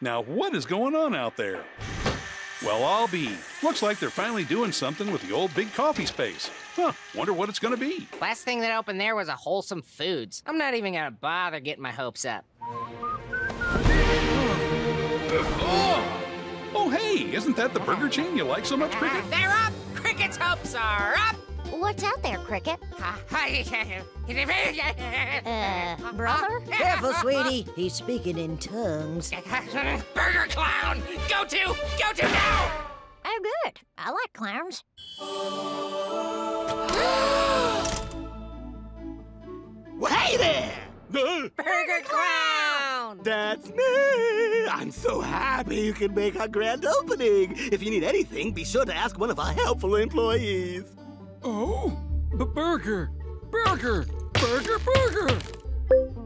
Now, what is going on out there? Well, I'll be. Looks like they're finally doing something with the old big coffee space. Huh, wonder what it's gonna be. Last thing that opened there was a Wholesome Foods. I'm not even gonna bother getting my hopes up. Oh, hey, isn't that the burger chain you like so much, Cricket? Ah, They're up! Cricket's hopes are up! What's out there, Cricket? Uh, brother? Careful, sweetie. He's speaking in tongues. Burger Clown! Go to! Go to now! Oh, good. I like clowns. Hey there! Burger Clown! That's me! I'm so happy you can make our grand opening. If you need anything, be sure to ask one of our helpful employees. Oh, b burger, burger, burger, burger,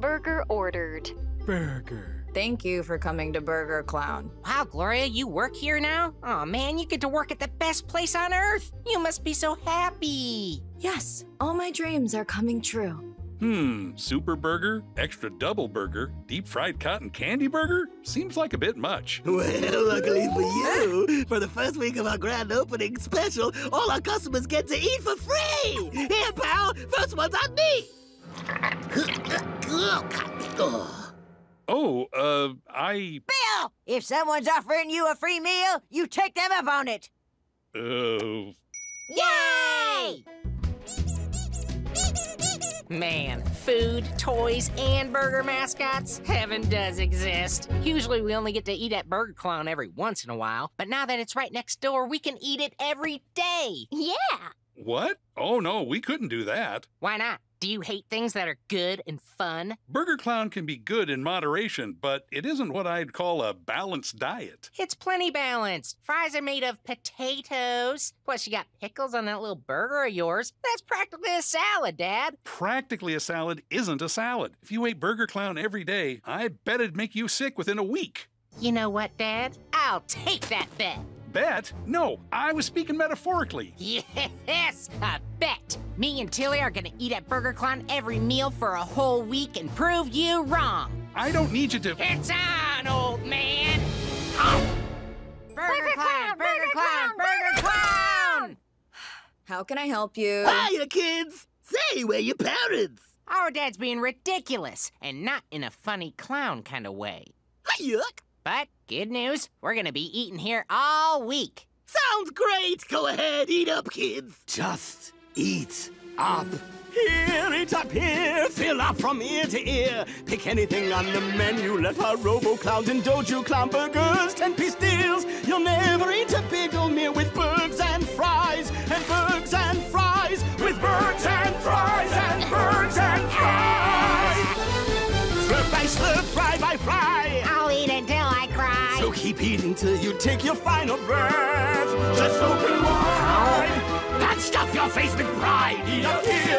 Burger ordered. burger. Thank you for coming to Burger Clown. Wow, Gloria, you work here now? Oh man, you get to work at the best place on earth. You must be so happy. Yes, all my dreams are coming true. Hmm, super burger, extra double burger, deep fried cotton candy burger? Seems like a bit much. Well, luckily for you, for the first week of our grand opening special, all our customers get to eat for free! Here, pal, first one's on me! Oh, uh, I. Bill! If someone's offering you a free meal, you take them up on it. Uh. Yay! Man, food, toys, and burger mascots? Heaven does exist. Usually we only get to eat at Burger Clown every once in a while, but now that it's right next door, we can eat it every day. Yeah. What? Oh, no, we couldn't do that. Why not? Do you hate things that are good and fun? Burger Clown can be good in moderation, but it isn't what I'd call a balanced diet. It's plenty balanced. Fries are made of potatoes. Plus, you got pickles on that little burger of yours. That's practically a salad, Dad. Practically a salad isn't a salad. If you ate Burger Clown every day, I bet it'd make you sick within a week. You know what, Dad? I'll take that bet. Bet? No, I was speaking metaphorically. Yes, a bet. Me and Tilly are gonna eat at Burger Clown every meal for a whole week and prove you wrong. I don't need you to. It's on, old man. Burger, Clown, Burger Clown, Burger Clown! How can I help you? Hiya, kids! Say, where your parents? Our dad's being ridiculous, and not in a funny clown kind of way. Yuck! But good news, we're gonna be eating here all week. Sounds great! Go ahead, eat up, kids! Just eat up. Here, eat up here, fill up from ear to ear. Pick anything on the menu, let our Robo Clowns and Dojo Clown burgers, 10 piece deals. You'll never eat a big old meal with burgers and fries, and burgers and fries, with burgers and fries, and burgers and fries. Slurp by slurp, fry by fry. I'll keep eating till you take your final breath. Just open wide and stuff your face with pride. Eat up here,